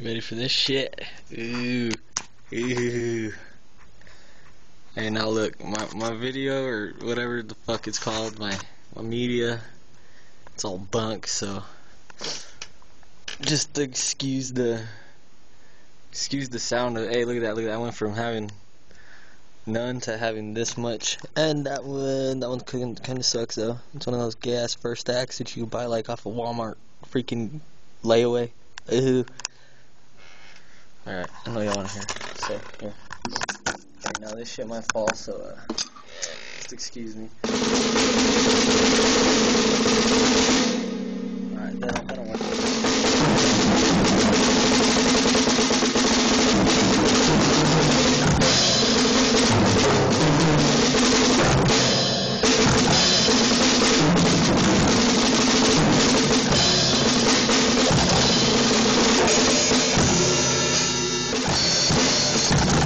Ready for this shit? Ooh. Ooh. Hey, now look, my, my video, or whatever the fuck it's called, my, my media, it's all bunk, so just excuse the, excuse the sound of, hey, look at that, look at that, I went from having none to having this much, and that one, that one kind of sucks though, it's one of those gas first acts that you buy like off of Walmart, freaking layaway, ooh. Alright, I know y'all wanna hear. So, here. Alright, now this shit might fall, so, uh, just excuse me. you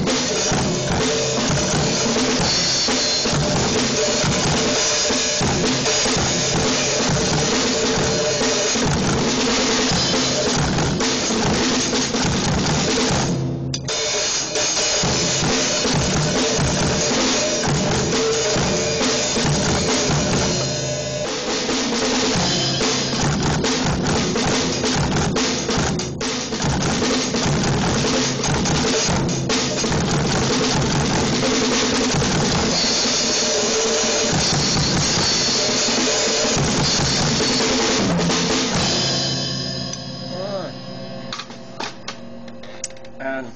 And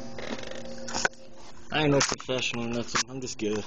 I ain't no professional or nothing. I'm just good.